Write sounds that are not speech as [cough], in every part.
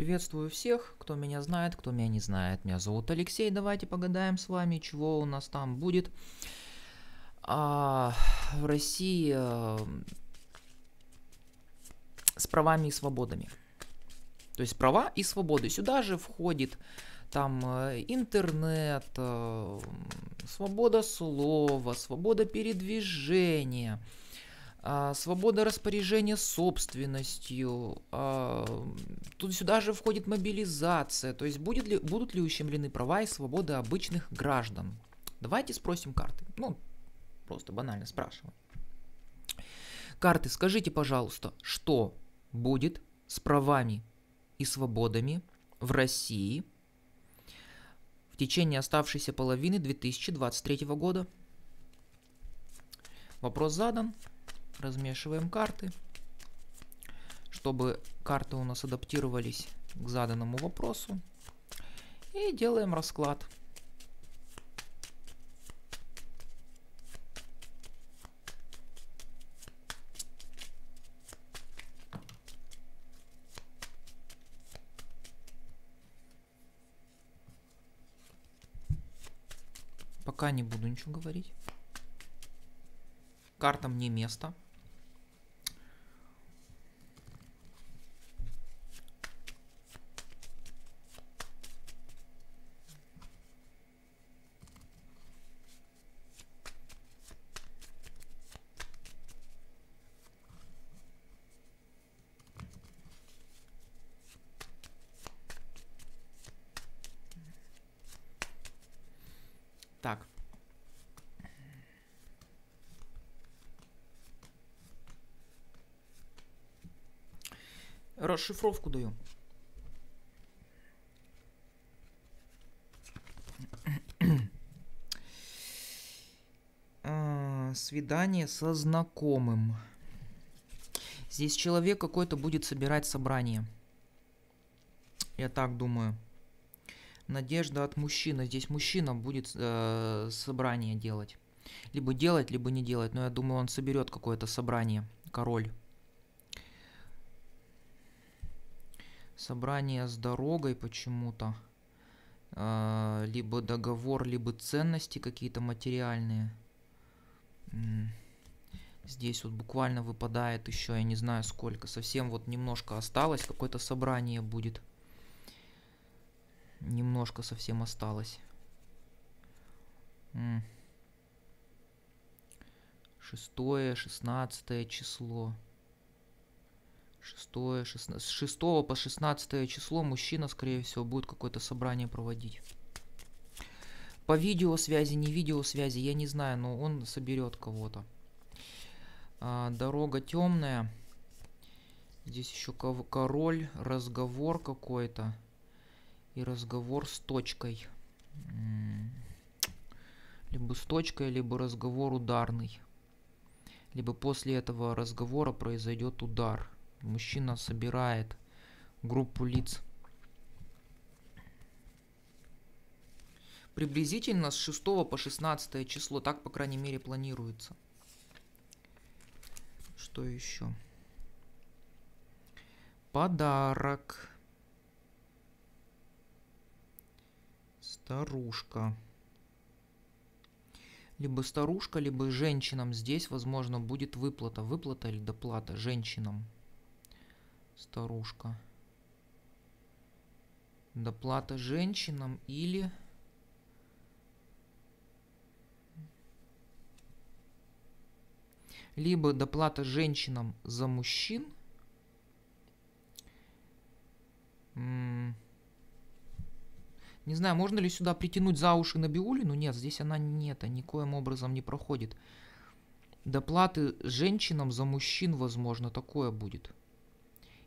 Приветствую всех, кто меня знает, кто меня не знает. Меня зовут Алексей. Давайте погадаем с вами, чего у нас там будет. А, в России а, с правами и свободами. То есть права и свободы. Сюда же входит там э, интернет, э, свобода слова, свобода передвижения, а, свобода распоряжения собственностью. А, тут сюда же входит мобилизация. То есть будет ли, будут ли ущемлены права и свободы обычных граждан? Давайте спросим карты. Ну, просто банально спрашиваем. Карты, скажите, пожалуйста, что будет с правами и свободами в России в течение оставшейся половины 2023 года? Вопрос задан размешиваем карты, чтобы карты у нас адаптировались к заданному вопросу. И делаем расклад. Пока не буду ничего говорить. Картам не место. Так. Расшифровку даю. А, свидание со знакомым. Здесь человек какой-то будет собирать собрание. Я так думаю. Надежда от мужчины. Здесь мужчина будет э, собрание делать. Либо делать, либо не делать. Но я думаю, он соберет какое-то собрание. Король. Собрание с дорогой почему-то. Э, либо договор, либо ценности какие-то материальные. Здесь вот буквально выпадает еще, я не знаю сколько. Совсем вот немножко осталось. Какое-то собрание будет. Немножко совсем осталось. Шестое, шестнадцатое число. Шестое, шестнадцатое. С шестого по шестнадцатое число мужчина, скорее всего, будет какое-то собрание проводить. По видеосвязи, не видеосвязи, я не знаю, но он соберет кого-то. А, дорога темная. Здесь еще король, разговор какой-то и разговор с точкой. Либо с точкой, либо разговор ударный. Либо после этого разговора произойдет удар. Мужчина собирает группу лиц. Приблизительно с 6 по 16 число. Так, по крайней мере, планируется. Что еще? Подарок. Старушка. Либо старушка, либо женщинам здесь, возможно, будет выплата. Выплата или доплата женщинам. Старушка. Доплата женщинам или... Либо доплата женщинам за мужчин. М не знаю, можно ли сюда притянуть за уши Набиулину? Нет, здесь она нет, никоим образом не проходит. Доплаты женщинам за мужчин, возможно, такое будет.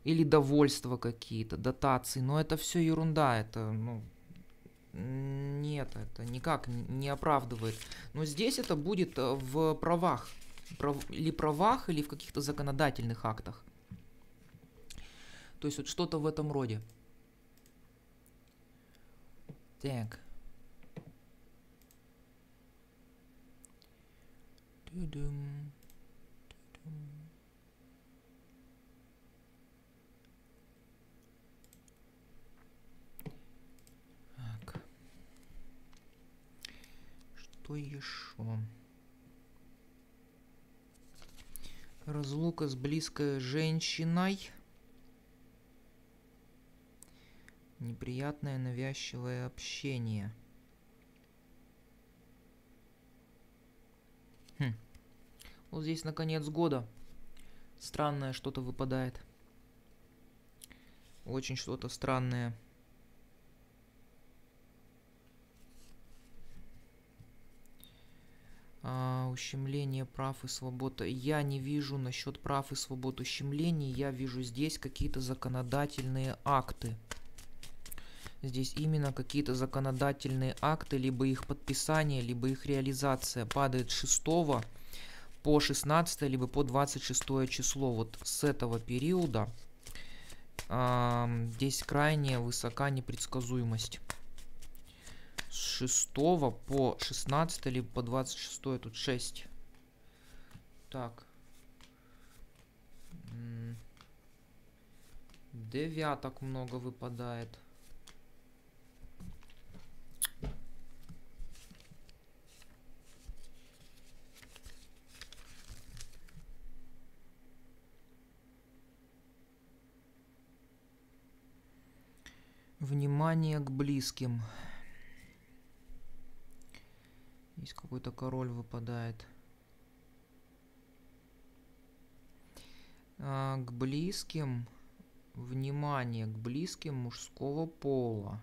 Или довольства какие-то, дотации. Но это все ерунда, это, ну, нет, это никак не оправдывает. Но здесь это будет э, в правах. Прав, или правах, или в каких-то законодательных актах. То есть вот что-то в этом роде. Так. Тудум. Тудум. Так. Что еще? Разлука с близкой женщиной. Неприятное навязчивое общение. Хм. Вот здесь на конец года странное что-то выпадает. Очень что-то странное. А, ущемление прав и свобода. Я не вижу насчет прав и свобод ущемлений. Я вижу здесь какие-то законодательные акты. Здесь именно какие-то законодательные акты, либо их подписание, либо их реализация падает с 6 по 16, либо по 26 число. Вот с этого периода э, здесь крайне высока непредсказуемость. С 6 по 16, либо по 26, тут 6. Так. Девяток много выпадает. Внимание к близким. Здесь какой-то король выпадает. А, к близким. Внимание к близким мужского пола.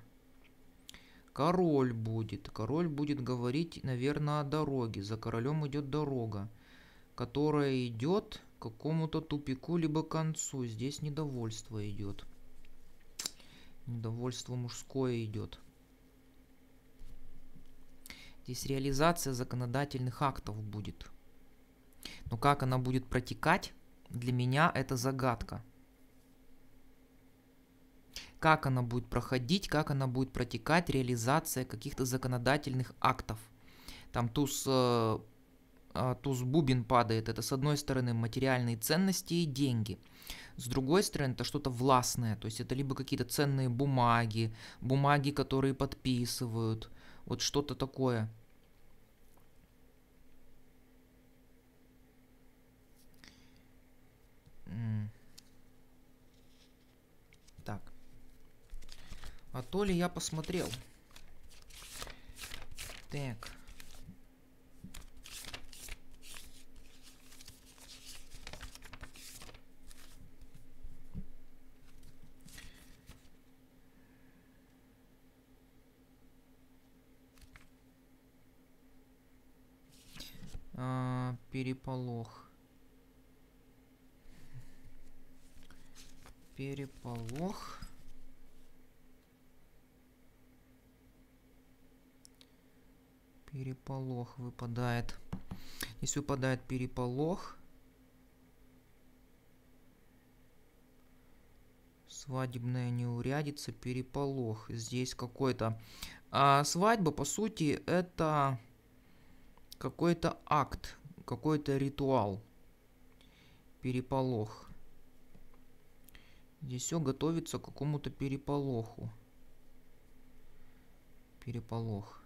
Король будет. Король будет говорить, наверное, о дороге. За королем идет дорога, которая идет к какому-то тупику либо концу. Здесь недовольство идет. Недовольство мужское идет. Здесь реализация законодательных актов будет. Но как она будет протекать, для меня это загадка. Как она будет проходить, как она будет протекать, реализация каких-то законодательных актов. Там туз, э, туз бубен падает. Это с одной стороны материальные ценности и деньги. С другой стороны, это что-то властное, то есть это либо какие-то ценные бумаги, бумаги, которые подписывают, вот что-то такое. Так. А то ли я посмотрел. Так. А, переполох. Переполох. Переполох выпадает. Если выпадает переполох. Свадебная неурядица, переполох. Здесь какой-то... А свадьба, по сути, это какой-то акт, какой-то ритуал. Переполох. Здесь все готовится к какому-то переполоху. Переполох.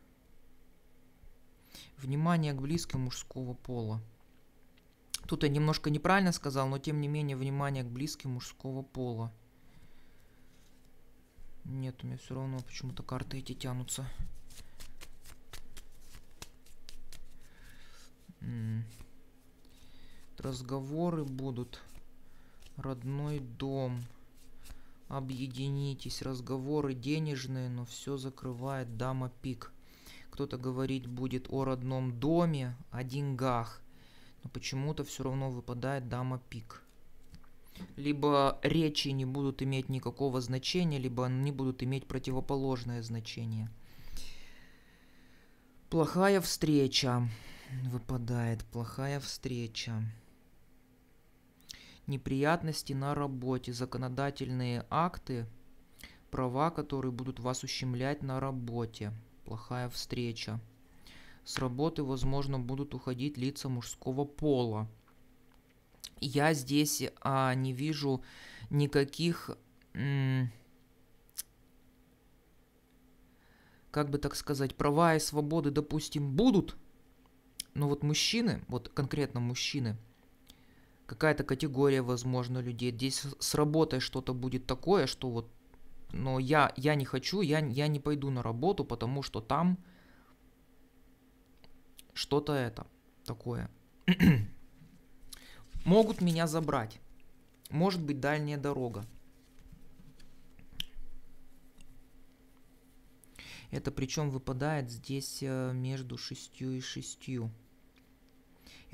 Внимание к близким мужского пола. Тут я немножко неправильно сказал, но тем не менее внимание к близким мужского пола. Нет, у меня все равно почему-то карты эти тянутся. Разговоры будут. Родной дом. Объединитесь. Разговоры денежные, но все закрывает дама пик. Кто-то говорить будет о родном доме, о деньгах. Но почему-то все равно выпадает дама пик. Либо речи не будут иметь никакого значения, либо они будут иметь противоположное значение. Плохая встреча выпадает плохая встреча. Неприятности на работе, законодательные акты, права, которые будут вас ущемлять на работе. Плохая встреча. С работы, возможно, будут уходить лица мужского пола. Я здесь а, не вижу никаких, как бы так сказать, права и свободы, допустим, будут – но вот мужчины, вот конкретно мужчины, какая-то категория, возможно, людей, здесь с работой что-то будет такое, что вот, но я, я не хочу, я, я не пойду на работу, потому что там что-то это такое. [clears throat] Могут меня забрать. Может быть дальняя дорога. Это причем выпадает здесь э, между шестью и шестью.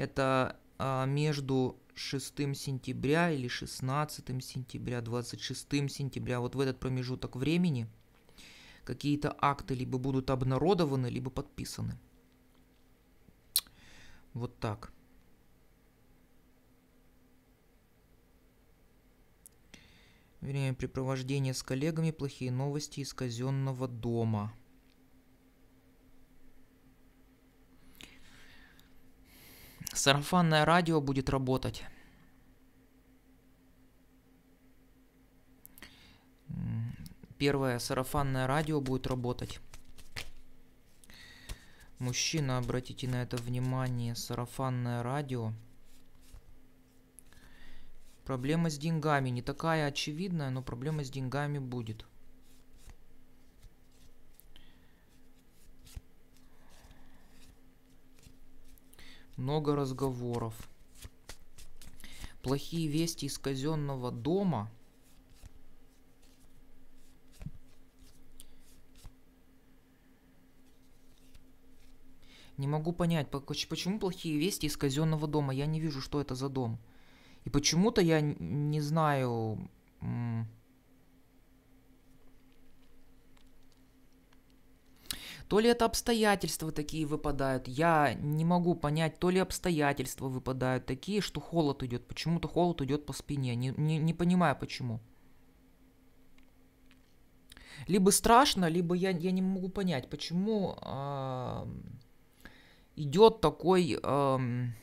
Это а, между 6 сентября или 16 сентября, 26 сентября, вот в этот промежуток времени какие-то акты либо будут обнародованы, либо подписаны. Вот так. Времяпрепровождение с коллегами, плохие новости из казенного дома. Сарафанное радио будет работать. Первое, сарафанное радио будет работать. Мужчина, обратите на это внимание, сарафанное радио. Проблема с деньгами не такая очевидная, но проблема с деньгами будет. Много разговоров. Плохие вести из казенного дома – Не могу понять, почему плохие вести из казенного дома. Я не вижу, что это за дом. И почему-то я не знаю... То ли это обстоятельства такие выпадают, я не могу понять, то ли обстоятельства выпадают такие, что холод идет. Почему-то холод идет по спине. Не, не, не понимаю почему. Либо страшно, либо я, я не могу понять, почему... Э идет такой эм,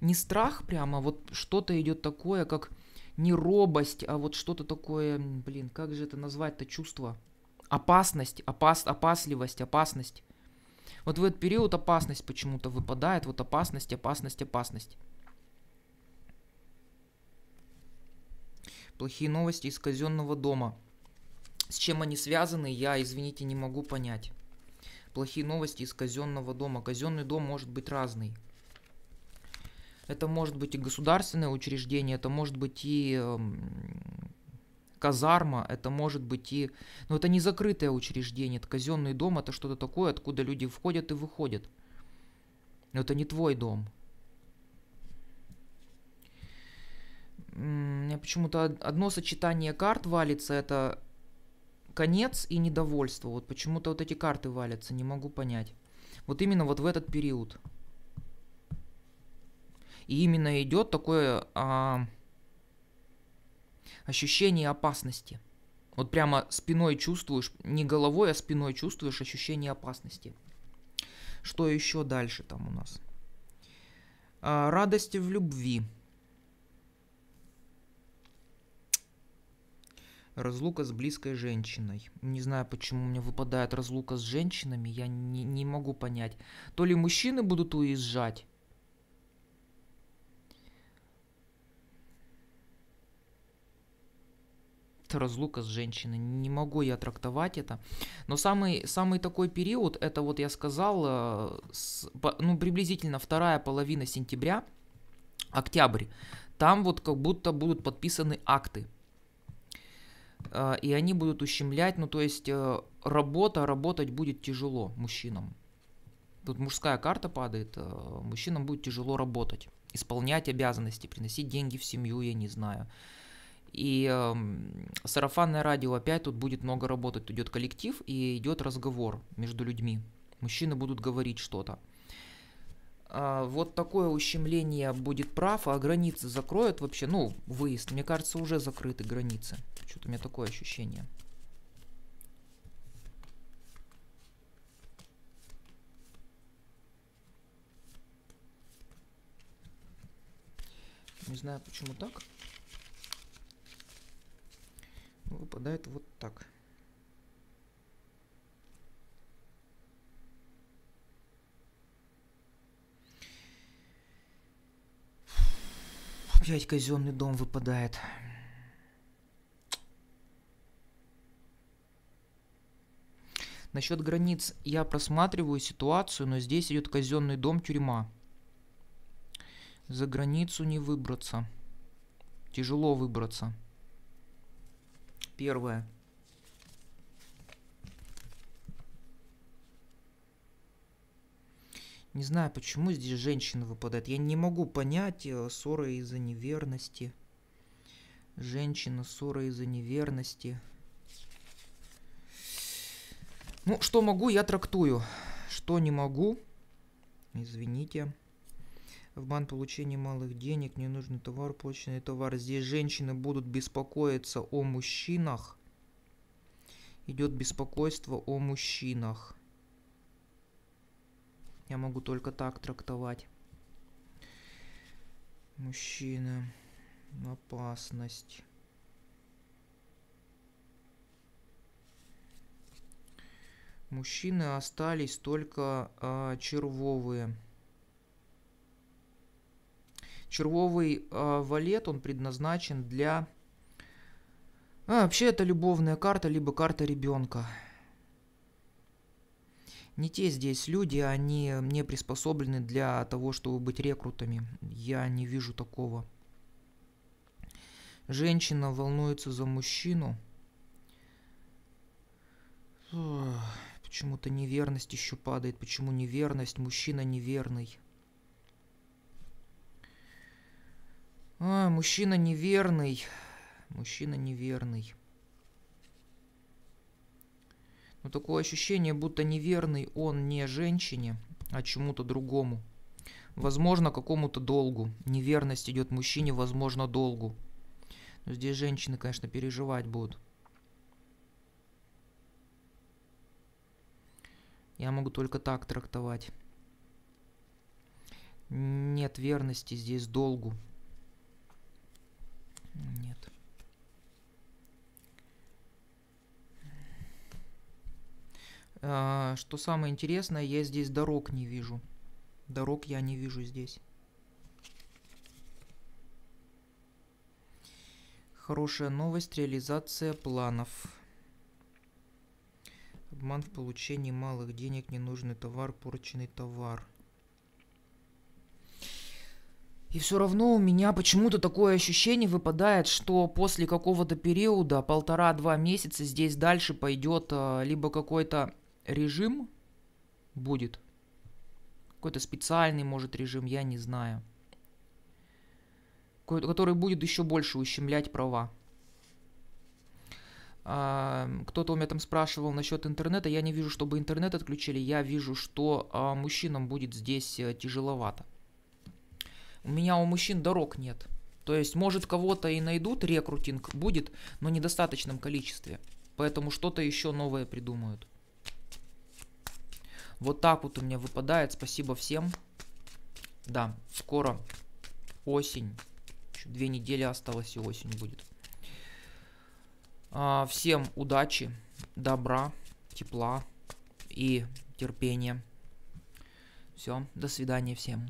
не страх прямо, вот что-то идет такое, как не робость, а вот что-то такое, блин, как же это назвать-то чувство? Опасность, опас, опасливость, опасность. Вот в этот период опасность почему-то выпадает, вот опасность, опасность, опасность. Плохие новости из казенного дома. С чем они связаны, я, извините, не могу понять плохие новости из казенного дома. Казенный дом может быть разный. Это может быть и государственное учреждение, это может быть и э, казарма, это может быть и... Но это не закрытое учреждение, это казенный дом, это что-то такое, откуда люди входят и выходят. Но это не твой дом. Меня почему-то одно сочетание карт валится, это конец и недовольство. Вот почему-то вот эти карты валятся, не могу понять. Вот именно вот в этот период. И именно идет такое а, ощущение опасности. Вот прямо спиной чувствуешь, не головой, а спиной чувствуешь ощущение опасности. Что еще дальше там у нас? А, радости в любви. Разлука с близкой женщиной. Не знаю, почему мне выпадает разлука с женщинами, я не, не могу понять. То ли мужчины будут уезжать, разлука с женщиной. Не могу я трактовать это. Но самый, самый такой период, это вот я сказал, э, с, ну, приблизительно вторая половина сентября, октябрь. Там вот как будто будут подписаны акты. А, и они будут ущемлять, ну то есть э, работа, работать будет тяжело мужчинам. Тут мужская карта падает, э, мужчинам будет тяжело работать, исполнять обязанности, приносить деньги в семью, я не знаю. И э, сарафанное радио опять тут будет много работать, идет коллектив и идет разговор между людьми. Мужчины будут говорить что-то. А, вот такое ущемление будет прав, а границы закроют вообще, ну, выезд. Мне кажется, уже закрыты границы. Что-то у меня такое ощущение. Не знаю, почему так выпадает вот так. Опять казенный дом выпадает. Насчет границ я просматриваю ситуацию, но здесь идет казенный дом, тюрьма. За границу не выбраться. Тяжело выбраться. Первое. Не знаю, почему здесь женщина выпадает. Я не могу понять э, ссора из-за неверности. Женщина, ссора из-за неверности. Ну, что могу, я трактую. Что не могу, извините. В банк получения малых денег, не нужный товар, почный товар. Здесь женщины будут беспокоиться о мужчинах. Идет беспокойство о мужчинах. Я могу только так трактовать. Мужчина. Опасность. Мужчины остались только а, червовые. Червовый а, валет, он предназначен для... А, вообще это любовная карта, либо карта ребенка не те здесь люди, они не приспособлены для того, чтобы быть рекрутами. Я не вижу такого. Женщина волнуется за мужчину. Почему-то неверность еще падает. Почему неверность? Мужчина неверный. А, мужчина неверный. Мужчина неверный. Но такое ощущение, будто неверный он не женщине, а чему-то другому. Возможно, какому-то долгу. Неверность идет мужчине, возможно, долгу. Но здесь женщины, конечно, переживать будут. Я могу только так трактовать. Нет верности здесь долгу. Нет. А, что самое интересное, я здесь дорог не вижу. Дорог я не вижу здесь. Хорошая новость, реализация планов. Обман в получении малых денег, ненужный товар, порченный товар. И все равно у меня почему-то такое ощущение выпадает, что после какого-то периода, полтора-два месяца, здесь дальше пойдет а, либо какой-то режим будет. Какой-то специальный, может, режим, я не знаю. Который будет еще больше ущемлять права. А, кто-то у меня там спрашивал насчет интернета. Я не вижу, чтобы интернет отключили. Я вижу, что а, мужчинам будет здесь а, тяжеловато. У меня у мужчин дорог нет. То есть, может, кого-то и найдут, рекрутинг будет, но в недостаточном количестве. Поэтому что-то еще новое придумают. Вот так вот у меня выпадает. Спасибо всем. Да, скоро осень. Еще две недели осталось и осень будет. А, всем удачи, добра, тепла и терпения. Все, до свидания всем.